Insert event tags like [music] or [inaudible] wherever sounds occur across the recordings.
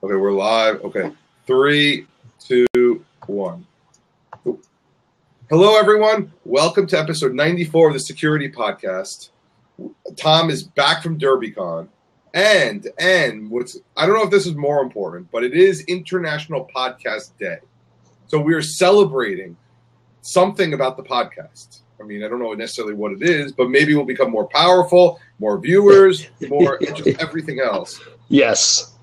Okay, we're live. Okay, three, two, one. Hello, everyone. Welcome to episode 94 of the Security Podcast. Tom is back from DerbyCon. And, and what's, I don't know if this is more important, but it is International Podcast Day. So we are celebrating something about the podcast. I mean, I don't know necessarily what it is, but maybe we'll become more powerful, more viewers, more [laughs] everything else. Yes.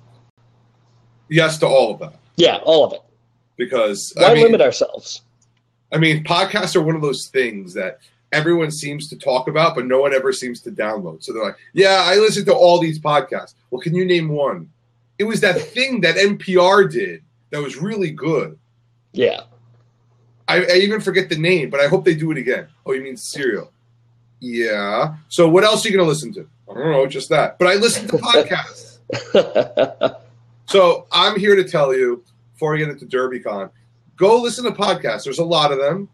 Yes to all of that. Yeah, all of it. Because Why I mean, limit ourselves? I mean, podcasts are one of those things that everyone seems to talk about, but no one ever seems to download. So they're like, "Yeah, I listen to all these podcasts." Well, can you name one? It was that thing that NPR did that was really good. Yeah. I, I even forget the name, but I hope they do it again. Oh, you mean Serial? Yeah. So what else are you going to listen to? I don't know, just that. But I listen to [laughs] podcasts. [laughs] So I'm here to tell you before we get into DerbyCon, go listen to podcasts. There's a lot of them.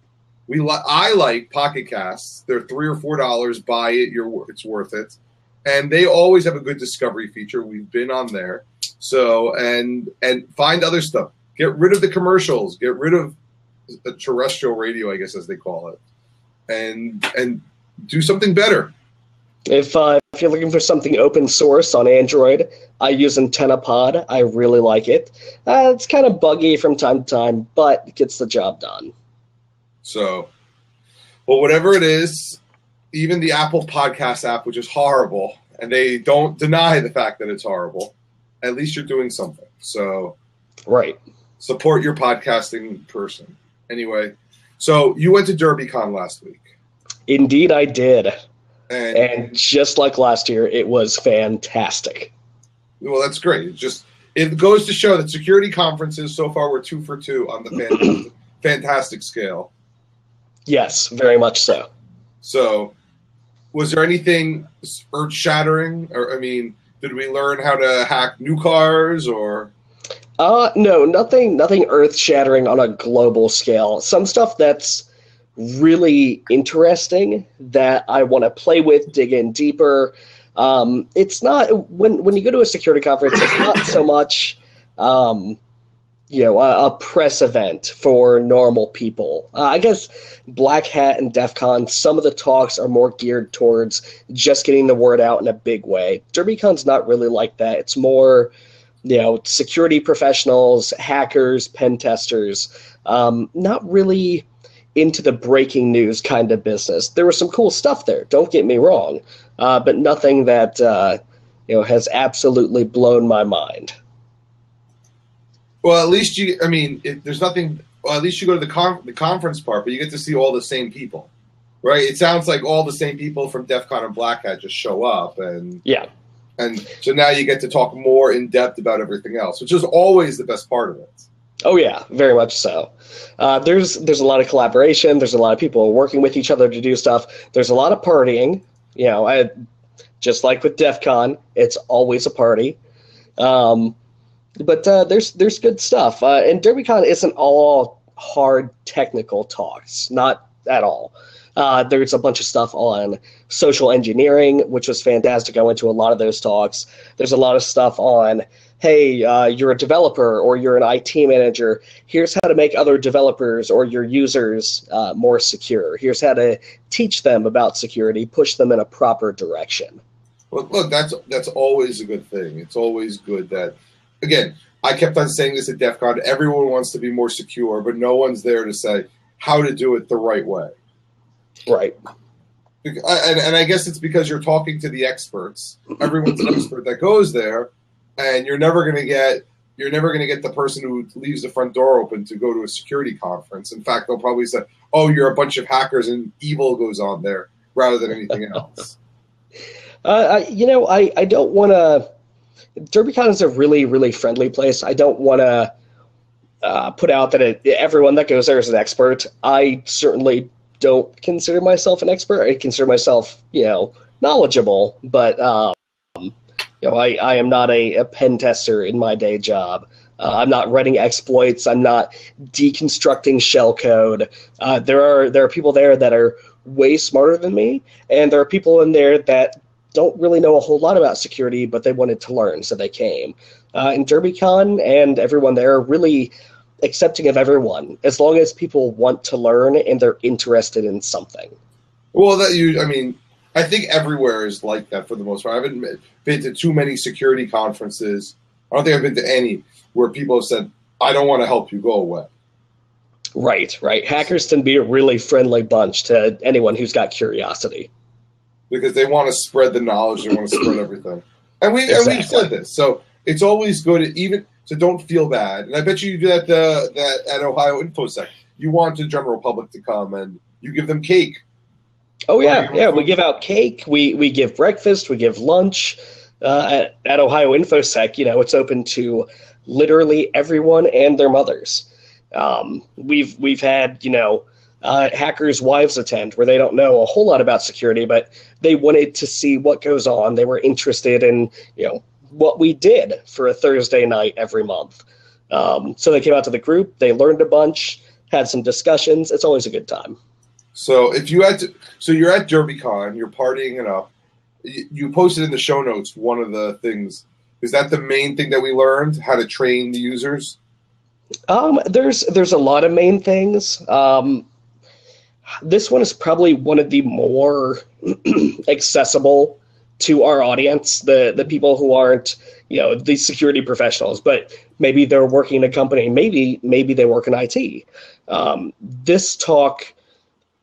We li- I like Pocket Casts. They're three or four dollars. Buy it. You're it's worth it. And they always have a good discovery feature. We've been on there. So and and find other stuff. Get rid of the commercials. Get rid of the terrestrial radio, I guess as they call it, and and do something better. If uh, if you're looking for something open source on Android, I use AntennaPod. I really like it. Uh, it's kind of buggy from time to time, but it gets the job done. So, well, whatever it is, even the Apple Podcast app, which is horrible, and they don't deny the fact that it's horrible, at least you're doing something. So, Right. support your podcasting person. Anyway, so you went to DerbyCon last week, Indeed, I did. And, And just like last year, it was fantastic. well, that's great. It just it goes to show that security conferences so far were two for two on the fantastic, [clears throat] fantastic scale. Yes, very much so. So, was there anything earth shattering? Or, I mean, did we learn how to hack new cars or? Uh, no, nothing, nothing earth-shattering on a global scale. Some stuff that's really interesting that I want to play with, dig in deeper. Um, it's not when when you go to a security conference, it's not so much, um, you know, a, a press event for normal people. Uh, I guess Black Hat and DEF CON, some of the talks are more geared towards just getting the word out in a big way. DerbyCon's not really like that. It's more you know, security professionals, hackers, pen testers, um, not really into the breaking news kind of business. There was some cool stuff there, don't get me wrong, uh, but nothing that, uh, you know, has absolutely blown my mind. Well, at least you. I mean, it, there's nothing. Well, at least you go to the con- the conference part, but you get to see all the same people, right? It sounds like all the same people from DEF CON and Black Hat just show up, and Yeah. and so now you get to talk more in depth about everything else, which is always the best part of it. Oh yeah, very much so. Uh, there's there's a lot of collaboration. There's a lot of people working with each other to do stuff. There's a lot of partying. You know, I, just like with DEF CON, it's always a party. Um, but uh, there's there's good stuff. Uh, and DerbyCon isn't all hard technical talks, not at all. Uh, there's a bunch of stuff on social engineering, which was fantastic. I went to a lot of those talks. There's a lot of stuff on, hey, uh, you're a developer or you're an IT manager. Here's how to make other developers or your users uh, more secure. Here's how to teach them about security, push them in a proper direction. Well, look, that's that's always a good thing. It's always good that, again, I kept on saying this at DEF CON. Everyone wants to be more secure, but no one's there to say how to do it the right way. Right. And, and I guess it's because you're talking to the experts. Everyone's an expert that goes there, and you're never going to get you're never going to get the person who leaves the front door open to go to a security conference. In fact, they'll probably say, "Oh, you're a bunch of hackers, and evil goes on there," rather than anything [laughs] else. Uh, I, you know, I, I don't want to. DerbyCon is a really, really friendly place. I don't want to uh, put out that it, everyone that goes there is an expert. I certainly don't consider myself an expert. I consider myself, you know, knowledgeable, but um, you know, I, I am not a, a pen tester in my day job. Uh, I'm not writing exploits. I'm not deconstructing shell code. Uh, there are there are people there that are way smarter than me, and there are people in there that don't really know a whole lot about security, but they wanted to learn, so they came. uh, in DerbyCon, and everyone there really accepting of everyone as long as people want to learn and they're interested in something. Well, that you, I mean, I think everywhere is like that for the most part. I haven't been to too many security conferences. I don't think I've been to any where people have said, "I don't want to help you, go away." Right, right. Hackers can be a really friendly bunch to anyone who's got curiosity because they want to spread the knowledge. They want to spread everything, and we exactly. and we've said this. So it's always good, to even so. Don't feel bad, and I bet you you do that uh, that at Ohio InfoSec. You want the general public to come, and you give them cake. Oh yeah, yeah. We give out cake. We we give breakfast. We give lunch. Uh, at, at Ohio InfoSec, you know, it's open to literally everyone and their mothers. Um, we've we've had you know uh, hackers' wives attend, where they don't know a whole lot about security, but they wanted to see what goes on. They were interested in, you know, what we did for a Thursday night every month. Um, so they came out to the group, they learned a bunch, had some discussions. It's always a good time. So if you had to, so you're at DerbyCon, you're partying it up. You posted in the show notes one of the things. Is that the main thing that we learned? How to train the users? Um, there's there's a lot of main things. Um, this one is probably one of the more [clears throat] accessible to our audience, the the people who aren't, you know, the security professionals, but maybe they're working in a company, maybe maybe they work in IT. Um, this talk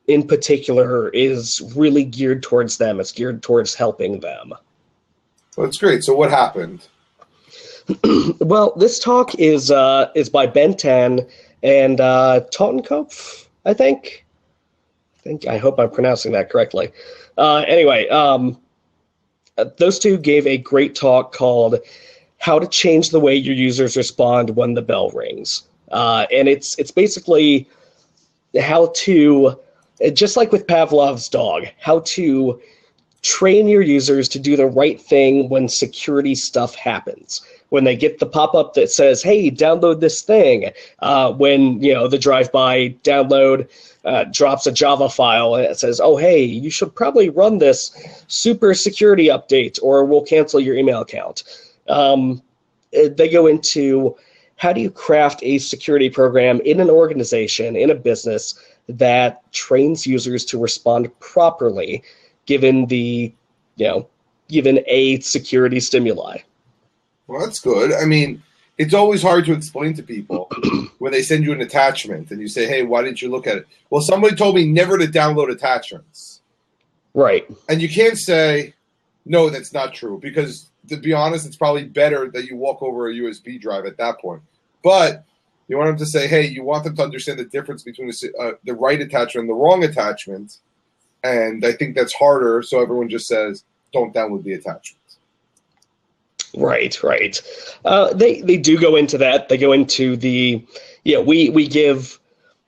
in particular is really geared towards them. It's geared towards helping them. Well, that's great. So what happened? [clears throat] well, this talk is uh, is by Ben Ten and uh, Totenkopf, I think I think I hope I'm pronouncing that correctly. Uh, anyway, um, those two gave a great talk called "How to Change the Way Your Users Respond When the Bell Rings," uh, and it's it's basically how to, just like with Pavlov's dog, how to train your users to do the right thing when security stuff happens when they get the pop-up that says hey download this thing uh, when you know the drive-by download uh, drops a Java file and it says, oh, hey, you should probably run this super security update or we'll cancel your email account. Um, they go into how do you craft a security program in an organization, in a business that trains users to respond properly given the, you know, given a security stimuli. Well, that's good. I mean, it's always hard to explain to people [clears throat] when they send you an attachment and you say, "Hey, why didn't you look at it?" Well, somebody told me never to download attachments. Right. And you can't say, "No, that's not true," because to be honest, it's probably better that you walk over a USB drive at that point. But you want them to say, "Hey, you want them to understand the difference between the, uh, the right attachment and the wrong attachment." And I think that's harder. So everyone just says, "Don't download the attachment." Right, right. Uh, they they do go into that. They go into the yeah. We we give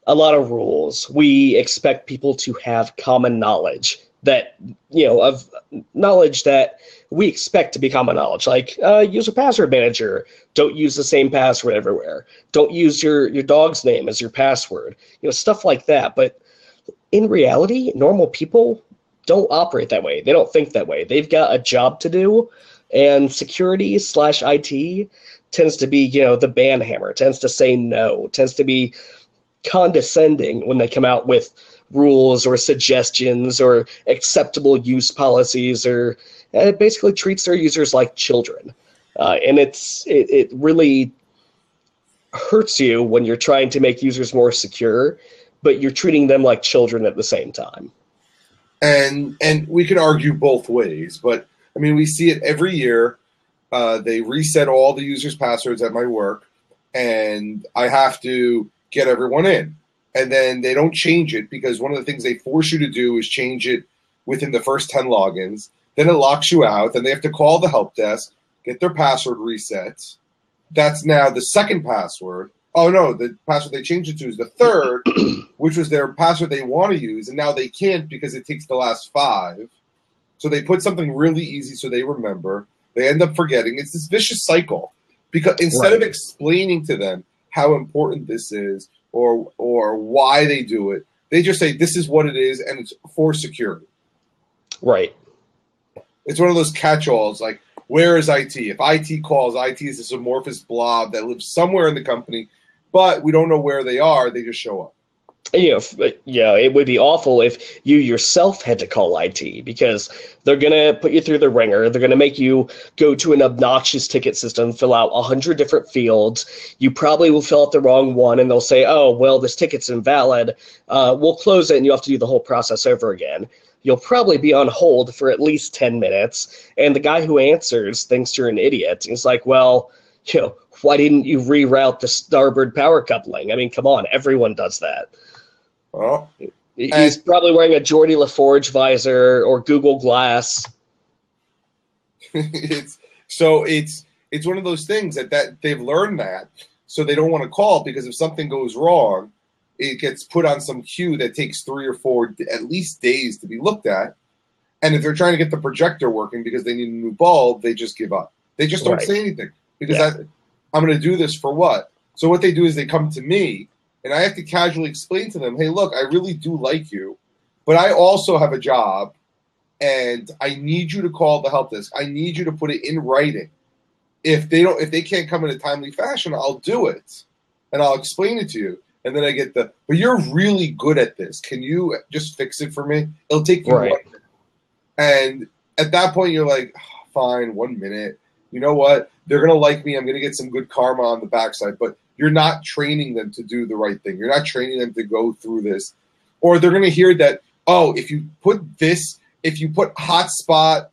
a lot of rules. We expect people to have common knowledge that you know of knowledge that we expect to be common knowledge. Like uh, use a password manager. Don't use the same password everywhere. Don't use your your dog's name as your password. You know stuff like that. But in reality, normal people don't operate that way. They don't think that way. They've got a job to do and security slash IT tends to be, you know, the ban hammer, tends to say no, tends to be condescending when they come out with rules or suggestions or acceptable use policies or it basically treats their users like children. Uh, and it's it, it really hurts you when you're trying to make users more secure, but you're treating them like children at the same time. And and we can argue both ways, but I mean, we see it every year. Uh, they reset all the users' passwords at my work, and I have to get everyone in. And then they don't change it because one of the things they force you to do is change it within the first 10 logins. Then it locks you out. Then they have to call the help desk, get their password reset. That's now the second password. Oh no, the password they changed it to is the third, [clears throat] which was their password they want to use, and now they can't because it takes the last five. So they put something really easy so they remember. They end up forgetting. It's this vicious cycle because instead right. of explaining to them how important this is or or why they do it, they just say this is what it is and it's for security. Right. It's one of those catch-alls like where is IT? If IT calls, IT is this amorphous blob that lives somewhere in the company, but we don't know where they are. They just show up. You know, f- yeah, it would be awful if you yourself had to call IT because they're gonna put you through the ringer. They're gonna make you go to an obnoxious ticket system, fill out a hundred different fields. You probably will fill out the wrong one, and they'll say, "Oh, well, this ticket's invalid. Uh, we'll close it, and you have to do the whole process over again." You'll probably be on hold for at least ten minutes, and the guy who answers thinks you're an idiot. He's like, "Well, you know, why didn't you reroute the starboard power coupling? I mean, come on, everyone does that." Well, He's And- probably wearing a Geordi La Forge visor or Google Glass. [laughs] it's so it's it's one of those things that that they've learned that, so they don't want to call because if something goes wrong, it gets put on some queue that takes three or four at least days to be looked at. And if they're trying to get the projector working because they need a new bulb, they just give up. They just don't Right. say anything because Yeah. I, I'm going to do this for what? So what they do is they come to me, and I have to casually explain to them, "Hey, look, I really do like you, but I also have a job, and I need you to call the help desk. I need you to put it in writing. If they don't, if they can't come in a timely fashion, I'll do it, and I'll explain it to you. And then I get the, but you're really good at this. Can you just fix it for me? It'll take you Right. one minute. And at that point, you're like, "Ah, fine, one minute. You know what? They're gonna like me. I'm gonna get some good karma on the backside. But you're not training them to do the right thing. You're not training them to go through this, or they're gonna hear that. Oh, if you put this, if you put hotspot,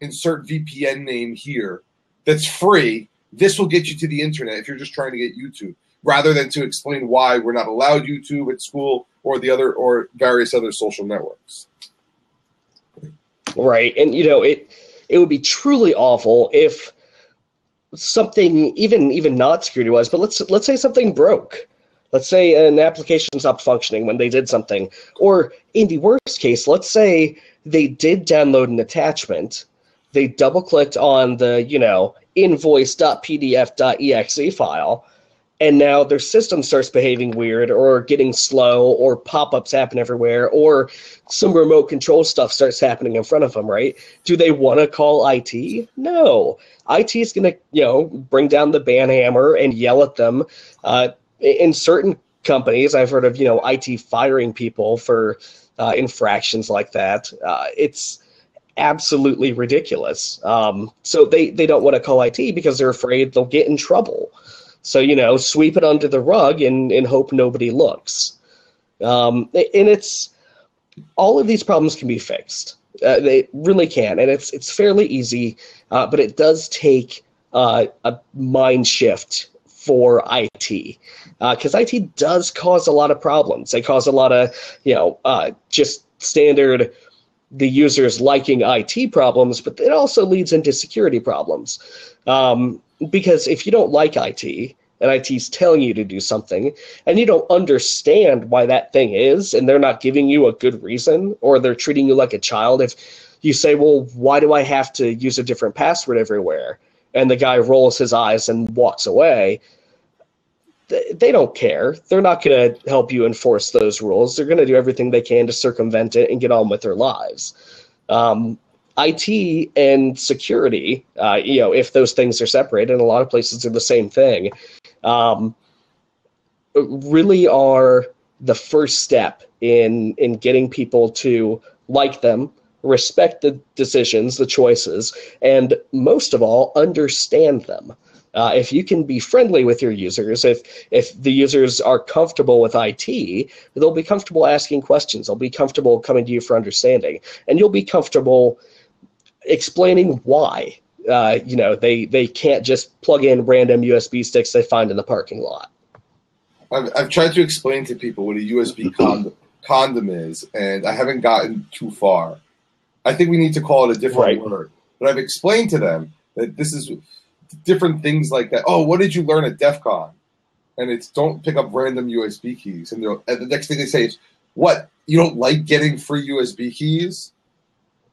insert VPN name here, that's free. This will get you to the internet if you're just trying to get YouTube, rather than to explain why we're not allowed YouTube at school or the other or various other social networks. Right. And you know, it it would be truly awful if something even even not security wise, but let's let's say something broke. Let's say an application stopped functioning when they did something. Or in the worst case, let's say they did download an attachment, they double clicked on the, you know, invoice.pdf.exe file, and now their system starts behaving weird or getting slow or pop-ups happen everywhere or some remote control stuff starts happening in front of them right? Do they want to call it no. It is going to you know bring down the ban hammer and yell at them. Uh, in certain companies i've heard of you know it firing people for uh, infractions like that. Uh, it's absolutely ridiculous. Um, so they, they don't want to call it because they're afraid they'll get in trouble so you know, sweep it under the rug and, and hope nobody looks. Um, and it's all of these problems can be fixed. Uh, they really can, and it's it's fairly easy, uh, but it does take uh, a mind shift for IT because IT does cause a lot of problems. They cause a lot of you know uh, just standard the users liking IT problems, but it also leads into security problems. Um, because if you don't like IT and IT's telling you to do something and you don't understand why that thing is and they're not giving you a good reason or they're treating you like a child. If you say well why do I have to use a different password everywhere? and the guy rolls his eyes and walks away they don't care. They're not going to help you enforce those rules. They're going to do everything they can to circumvent it and get on with their lives. Um, IT and security, uh, you know, if those things are separated, and a lot of places are the same thing, um, really are the first step in in getting people to like them, respect the decisions, the choices, and most of all, understand them. Uh, if you can be friendly with your users, if if the users are comfortable with IT, they'll be comfortable asking questions. They'll be comfortable coming to you for understanding, and you'll be comfortable explaining why. Uh, you know, they they can't just plug in random USB sticks they find in the parking lot. I've, I've tried to explain to people what a USB [clears throat] condom, condom is, and I haven't gotten too far. I think we need to call it a different Right. word. But I've explained to them that this is different things like that. Oh, what did you learn at DEF CON? And it's don't pick up random USB keys. And, and the next thing they say is, what? You don't like getting free USB keys?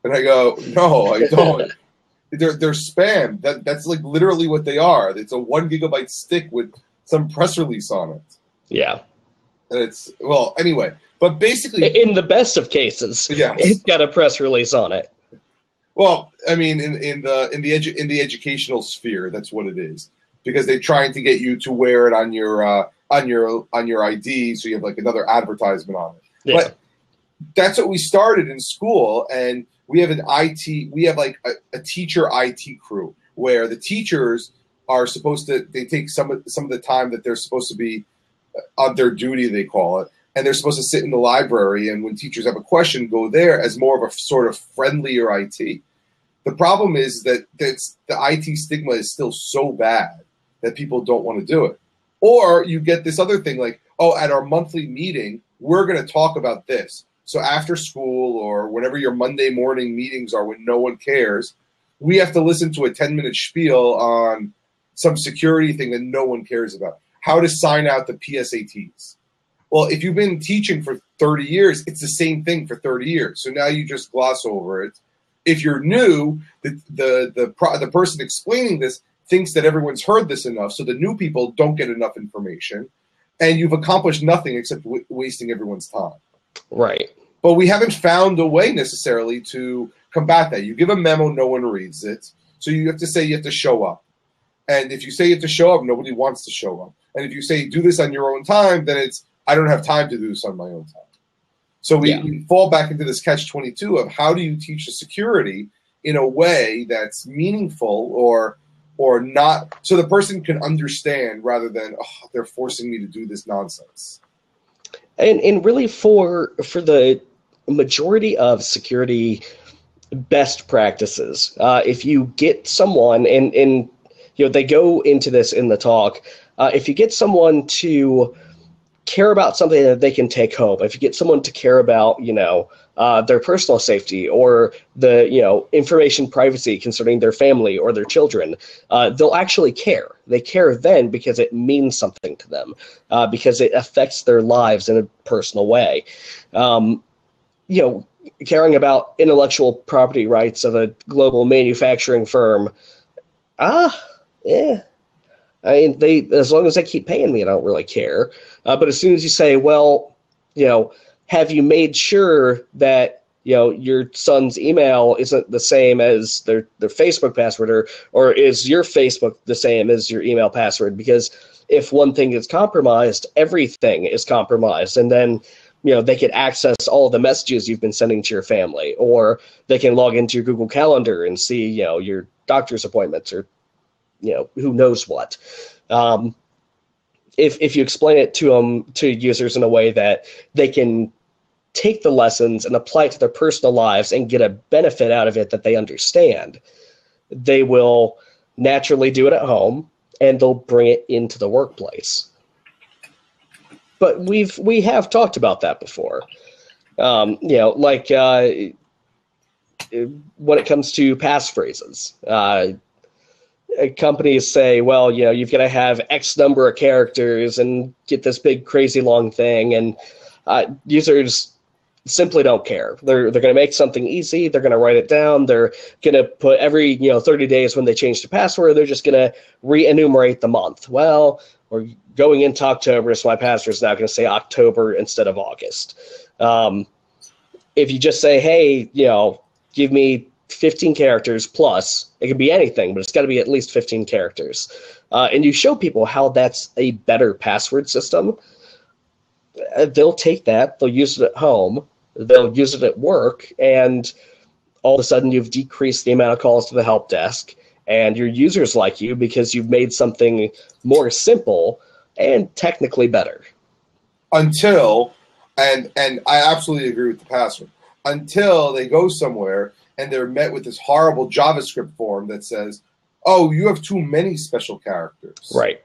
And I go, no, I don't. [laughs] they're they're spam. That that's like literally what they are. It's a one gigabyte stick with some press release on it. Yeah. And it's well, anyway. But basically, In the best of cases, yes. it's got a press release on it. Well, I mean, in, in the in the edu- in the educational sphere, that's what it is because they're trying to get you to wear it on your uh, on your on your ID, so you have like another advertisement on it. Yeah. But that's what we started in school, and we have an IT. We have like a, a teacher IT crew where the teachers are supposed to they take some of some of the time that they're supposed to be uh, on their duty, they call it, and they're supposed to sit in the library. And when teachers have a question, go there as more of a sort of friendlier IT. The problem is that that's the IT stigma is still so bad that people don't want to do it. Or you get this other thing like, oh, at our monthly meeting, we're going to talk about this. So after school or whenever your Monday morning meetings are when no one cares, we have to listen to a 10 minute spiel on some security thing that no one cares about. How to sign out the PSATs. Well, if you've been teaching for 30 years, it's the same thing for 30 years. So now you just gloss over it. If you're new, the the the, the person explaining this thinks that everyone's heard this enough, so the new people don't get enough information, and you've accomplished nothing except w- wasting everyone's time. Right. But we haven't found a way necessarily to combat that. You give a memo, no one reads it, so you have to say you have to show up. And if you say you have to show up, nobody wants to show up. And if you say do this on your own time, then it's I don't have time to do this on my own time. So we, Yeah. we fall back into this catch twenty two of how do you teach the security in a way that's meaningful or or not so the person can understand rather than oh, they're forcing me to do this nonsense. And and really for for the majority of security best practices. Uh, if you get someone and and you know they go into this in the talk uh, if you get someone to care about something that they can take home. If you get someone to care about you know uh, their personal safety or the you know information privacy concerning their family or their children uh, they'll actually care. They care then because it means something to them uh, because it affects their lives in a personal way. Um, you know caring about intellectual property rights of a global manufacturing firm ah yeah I mean, they as long as they keep paying me, I don't really care. Uh, but as soon as you say, well, you know, have you made sure that you know your son's email isn't the same as their their Facebook password, or or is your Facebook the same as your email password? Because if one thing is compromised, everything is compromised, and then you know they can access all the messages you've been sending to your family, or they can log into your Google Calendar and see you know your doctor's appointments or you know who knows what. Um, if if you explain it to them to users in a way that they can take the lessons and apply it to their personal lives and get a benefit out of it that they understand they will naturally do it at home and they'll bring it into the workplace. But we've we have talked about that before. Um, you know like uh, when it comes to passphrases uh, uh, companies say, well, you know, you've got to have X number of characters and get this big crazy long thing, and uh, users simply don't care. They're they're going to make something easy. They're going to write it down. They're going to put every you know 30 days when they change the password. They're just going to re-enumerate the month. Well, we're going into October, so my password is now going to say October instead of August. Um, if you just say, hey, you know, give me 15 characters plus. It could be anything, but it's got to be at least 15 characters. Uh, and you show people how that's a better password system. uh, They'll take that, they'll use it at home, they'll use it at work, and all of a sudden you've decreased the amount of calls to the help desk, and your users like you because you've made something more simple and technically better. until and and I absolutely agree with the password until they go somewhere and they're met with this horrible JavaScript form that says, "Oh, you have too many special characters." Right.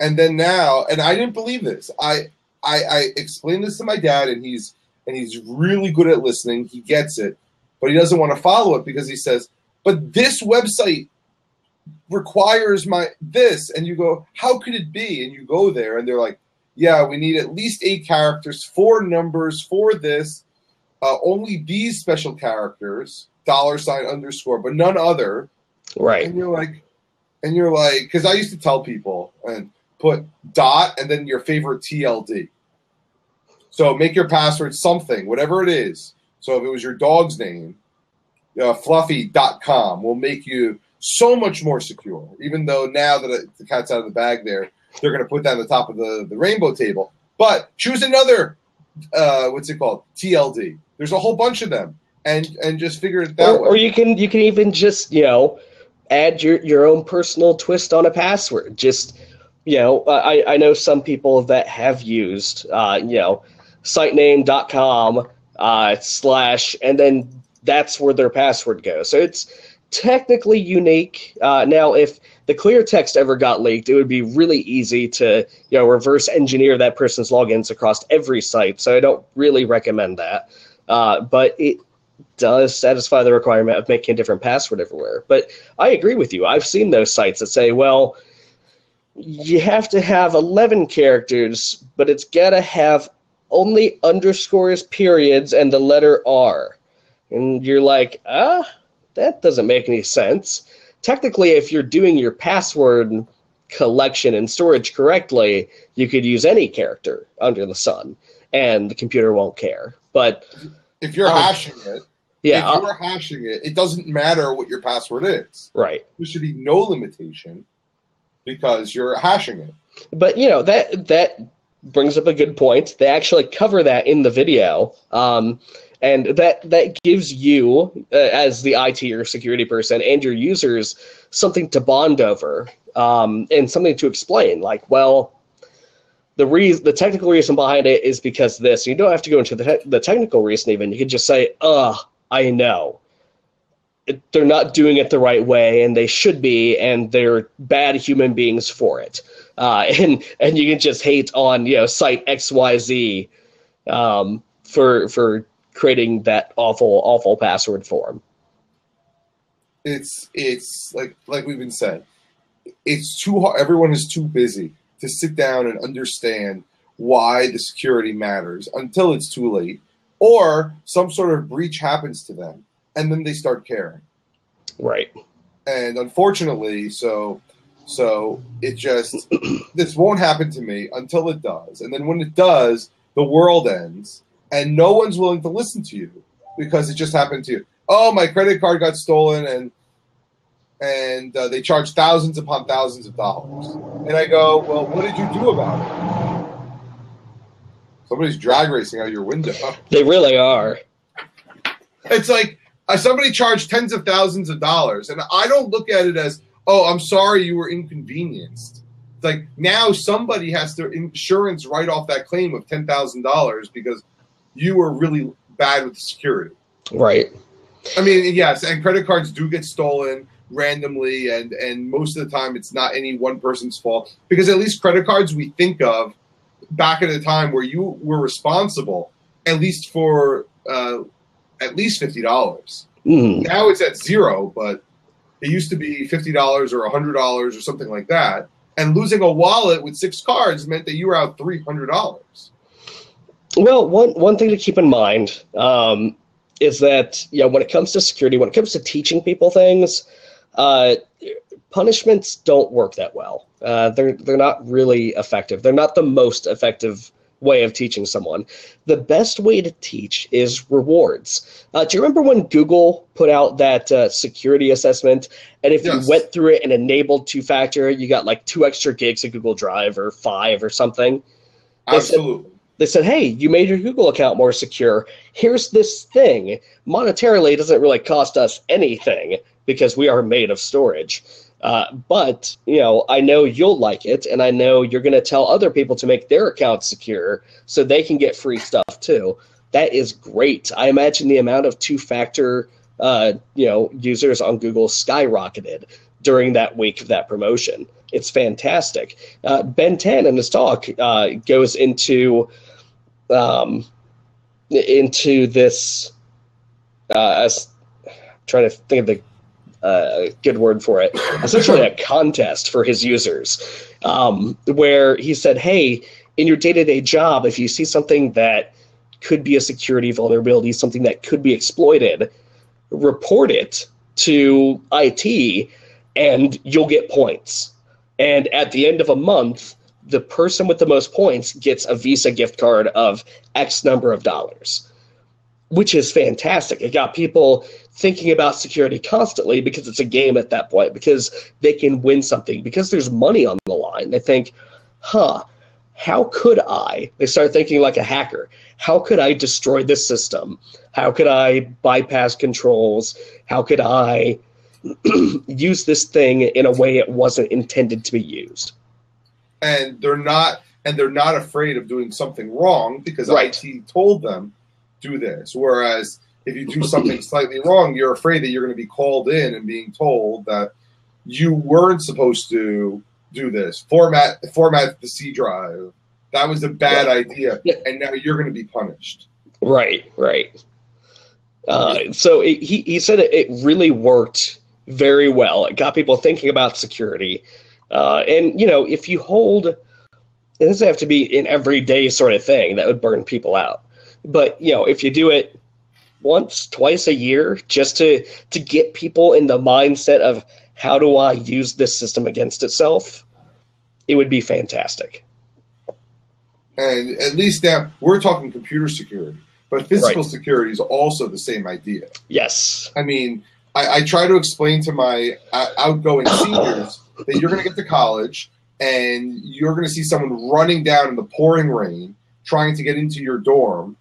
And then now, and I didn't believe this. I I, I explained this to my dad, and he's and he's really good at listening. He gets it, but he doesn't want to follow it because he says, "But this website requires my this," and you go, "How could it be?" And you go there, and they're like, "Yeah, we need at least eight characters, four numbers for this." Uh, only these special characters, dollar sign underscore, but none other. Right. And you're like, and you're like, because I used to tell people and put dot and then your favorite TLD. So make your password something, whatever it is. So if it was your dog's name, uh, fluffy.com will make you so much more secure. Even though now that the cat's out of the bag, there they're going to put that on the top of the, the rainbow table. But choose another. Uh, what's it called? TLD. There's a whole bunch of them, and and just figure it that or, way. or you can you can even just you know add your your own personal twist on a password. Just you know, I I know some people that have used uh, you know sitename.com uh, slash and then that's where their password goes. So it's technically unique. Uh, now, if the clear text ever got leaked, it would be really easy to you know reverse engineer that person's logins across every site. So I don't really recommend that. Uh, but it does satisfy the requirement of making a different password everywhere. But I agree with you. I've seen those sites that say, well, you have to have 11 characters, but it's got to have only underscores, periods, and the letter R. And you're like, ah, that doesn't make any sense. Technically, if you're doing your password collection and storage correctly, you could use any character under the sun, and the computer won't care. But if you're um, hashing it, yeah, if you're hashing it, it doesn't matter what your password is. right. There should be no limitation because you're hashing it. But you know that that brings up a good point. They actually cover that in the video, um, and that that gives you, uh, as the IT or security person, and your users something to bond over, um, and something to explain. Like, well, the reason, the technical reason behind it is because this. You don't have to go into the te- the technical reason. Even you can just say, "Uh, I know." They're not doing it the right way, and they should be, and they're bad human beings for it uh, [laughs] and and you can just hate on you know site X Y Z um, for for creating that awful awful password form. It's it's like like we've been saying, it's too hard. Everyone is too busy to sit down and understand why the security matters until it's too late, or some sort of breach happens to them, and then they start caring. Right. And unfortunately, so so it just [clears throat] this won't happen to me until it does, and then when it does, the world ends, and no one's willing to listen to you because it just happened to you. Oh, my credit card got stolen, and and uh, they charge thousands upon thousands of dollars. And I go, well, what did you do about it? Somebody's drag racing out your window. [laughs] They really are. It's like uh, somebody charged tens of thousands of dollars, and I don't look at it as, oh, I'm sorry you were inconvenienced. It's like now somebody has to insurance write off that claim of ten thousand dollars because you were really bad with security. Right. I mean, yes, and credit cards do get stolen randomly, and and most of the time it's not any one person's fault because at least credit cards we think of back at a time where you were responsible at least for uh, at least fifty dollars. Mm. Now it's at zero, but it used to be fifty dollars or hundred dollars or something like that. And losing a wallet with six cards meant that you were out three hundred dollars. Well, one one thing to keep in mind um, is that you know when it comes to security, when it comes to teaching people things, uh, punishments don't work that well. Uh, they're they're not really effective. They're not the most effective way of teaching someone. The best way to teach is rewards. Uh, do you remember when Google put out that uh, security assessment, and if Yes. you went through it and enabled two factor, you got like two extra gigs of Google Drive or five or something? They said- Absolutely. They said, "Hey, you made your Google account more secure. Here's this thing. Monetarily, it doesn't really cost us anything because we are made of storage. Uh, but you know, I know you'll like it, and I know you're going to tell other people to make their accounts secure so they can get free stuff too. That is great. I imagine the amount of two-factor, uh, you know, users on Google skyrocketed during that week of that promotion. It's fantastic. Uh, ben Ten in his talk uh, goes into um, into this. Uh, as, trying to think of the uh, good word for it. [coughs] Essentially, a contest for his users, um, where he said, "Hey, in your day-to-day job, if you see something that could be a security vulnerability, something that could be exploited, report it to IT, and you'll get points. And at the end of a month." The person with the most points gets a Visa gift card of X number of dollars which is fantastic. It got people thinking about security constantly because it's a game at that point, because they can win something, because there's money on the line. They think, huh, how could I? They start thinking like a hacker. How could I destroy this system? How could I bypass controls? How could I [clears throat] use this thing in a way it wasn't intended to be used? And they're not and they're not afraid of doing something wrong because Right. IT told them do this. Whereas if you do something [laughs] slightly wrong, you're afraid that you're going to be called in and being told that you weren't supposed to do this. Format format the C drive. That was a bad idea, Yeah. and now you're going to be punished. Right, right. Uh, so it, he he said it, it really worked very well. It got people thinking about security, uh, and you know if you hold, it doesn't have to be an everyday sort of thing that would burn people out. But you know if you do it once, twice a year, just to to get people in the mindset of how do I use this system against itself, it would be fantastic. And at least now we're talking computer security, but physical Right. security is also the same idea. Yes. I mean, I, I try to explain to my uh, outgoing [coughs] seniors that you're going to get to college and you're going to see someone running down in the pouring rain trying to get into your dorm,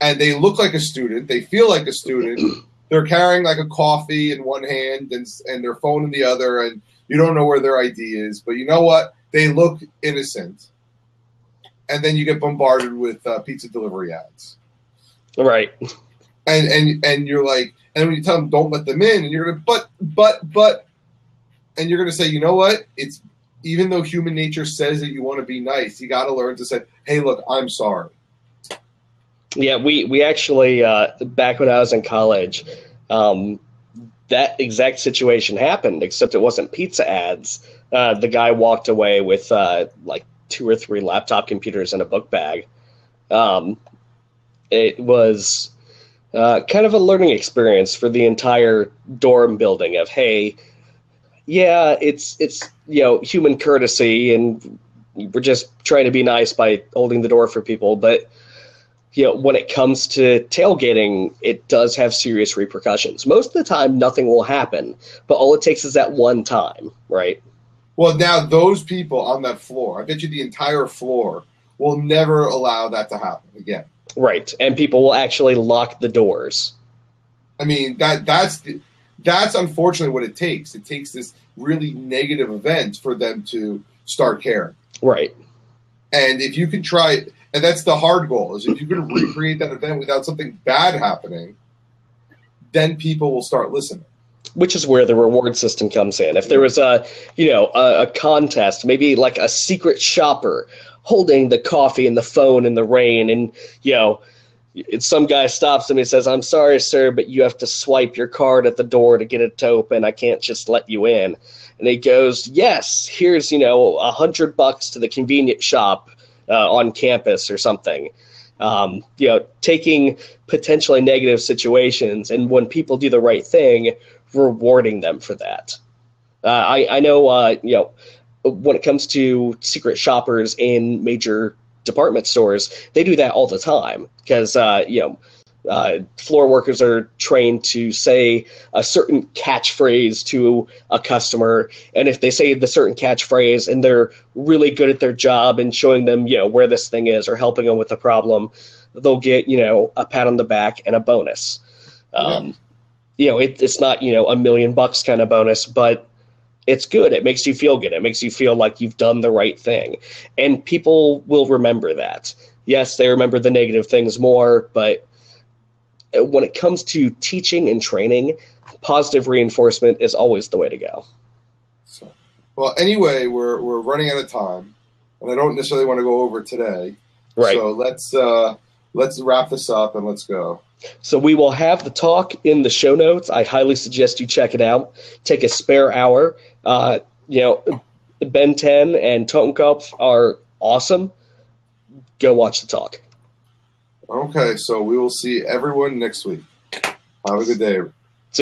and they look like a student, they feel like a student, [clears throat] they're carrying like a coffee in one hand and and their phone in the other, and you don't know where their ID is, but you know what? They look innocent, and then you get bombarded with uh, pizza delivery ads Right. and and and you're like, and when you tell them don't let them in, and you're gonna, but but but, and you're gonna say, you know what? It's even though human nature says that you want to be nice, you got to learn to say, hey, look, I'm sorry. Yeah, we we actually uh, back when I was in college, um, that exact situation happened. Except it wasn't pizza ads. Uh, the guy walked away with uh, like two or three laptop computers and a book bag. Um, it was uh, kind of a learning experience for the entire dorm building. Of hey, yeah, it's it's you know human courtesy, and we're just trying to be nice by holding the door for people, but you know, when it comes to tailgating, it does have serious repercussions. Most of the time, nothing will happen, but all it takes is that one time, right? Well, now those people on that floor, I bet you the entire floor will never allow that to happen again. Right. And people will actually lock the doors. I mean that that's the, that's unfortunately what it takes. It takes this really negative event for them to start caring. Right. And if you can try, and that's the hard goal, is if you can recreate that event without something bad happening, then people will start listening. Which is where the reward system comes in. If there was a, you know, a, a contest, maybe like a secret shopper holding the coffee and the phone in the rain, and you know, some guy stops him and says, "I'm sorry, sir, but you have to swipe your card at the door to get it to open. I can't just let you in." And he goes, "Yes, here's you know a hundred bucks to the convenience shop uh, on campus or something." Um, you know, taking potentially negative situations, and when people do the right thing, rewarding them for that. Uh, I I know uh, you know when it comes to secret shoppers in major department stores, they do that all the time because uh, you know uh, floor workers are trained to say a certain catchphrase to a customer, and if they say the certain catchphrase and they're really good at their job and showing them you know where this thing is or helping them with the problem, they'll get you know a pat on the back and a bonus. Um, You know, it, it's not you know a million bucks kind of bonus, but it's good. It makes you feel good. It makes you feel like you've done the right thing. And people will remember that. Yes, they remember the negative things more, but when it comes to teaching and training, positive reinforcement is always the way to go. So, well, anyway, we're we're running out of time, and I don't necessarily want to go over today. Right. So let's uh, let's wrap this up and let's go. So we will have the talk in the show notes. I highly suggest you check it out. Take a spare hour. Uh, you know, Ben 10 and Totenkopf are awesome. Go watch the talk. Okay, so we will see everyone next week. Have a good day.